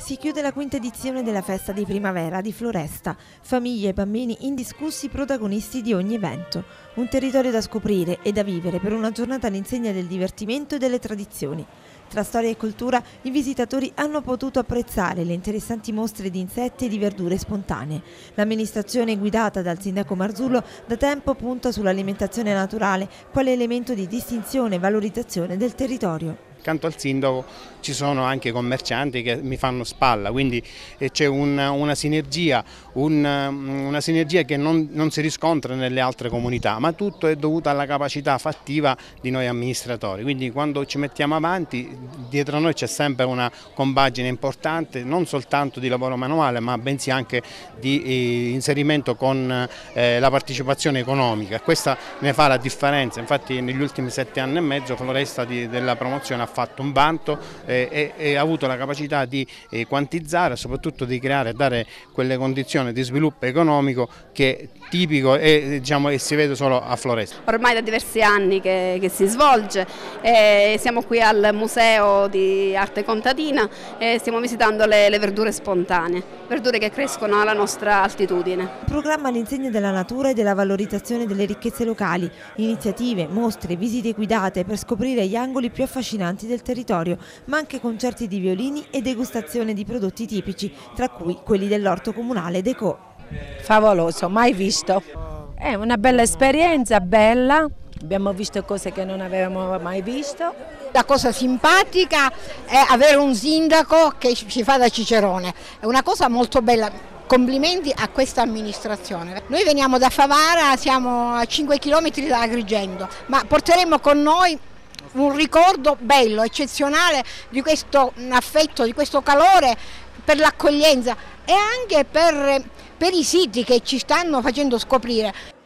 Si chiude la quinta edizione della festa di primavera di Floresta. Famiglie e bambini indiscussi protagonisti di ogni evento. Un territorio da scoprire e da vivere per una giornata all'insegna del divertimento e delle tradizioni. Tra storia e cultura i visitatori hanno potuto apprezzare le interessanti mostre di insetti e di verdure spontanee. L'amministrazione guidata dal sindaco Marzullo da tempo punta sull'alimentazione naturale quale elemento di distinzione e valorizzazione del territorio. Accanto al sindaco ci sono anche commercianti che mi fanno spalla, quindi eh, c'è una, una, sinergia, una, una sinergia che non, non, si riscontra nelle altre comunità, ma tutto è dovuto alla capacità fattiva di noi amministratori, quindi quando ci mettiamo avanti dietro a noi c'è sempre una compagine importante, non soltanto di lavoro manuale ma bensì anche di eh, inserimento con eh, la partecipazione economica, questa ne fa la differenza, infatti negli ultimi sette anni e mezzo Floresta di, della promozione ha fatto un vanto eh, e, e, ha avuto la capacità di eh, quantizzare e soprattutto di creare e dare quelle condizioni di sviluppo economico che è tipico e, diciamo, e si vede solo a Floresta. Ormai da diversi anni che, che si svolge, eh, siamo qui al Museo di Arte Contadina e stiamo visitando le, le verdure spontanee, verdure che crescono alla nostra altitudine. Il programma all'insegna della natura e della valorizzazione delle ricchezze locali, iniziative, mostre, visite guidate per scoprire gli angoli più affascinanti importanti del territorio, ma anche concerti di violini e degustazione di prodotti tipici, tra cui quelli dell'orto comunale Deco. Favoloso, mai visto. È una bella esperienza, bella, abbiamo visto cose che non avevamo mai visto. La cosa simpatica è avere un sindaco che ci fa da cicerone, è una cosa molto bella. Complimenti a questa amministrazione. Noi veniamo da Favara, siamo a 5 km da Agrigento, ma porteremo con noi un ricordo bello, eccezionale di questo affetto, di questo calore per l'accoglienza e anche per, per i siti che ci stanno facendo scoprire.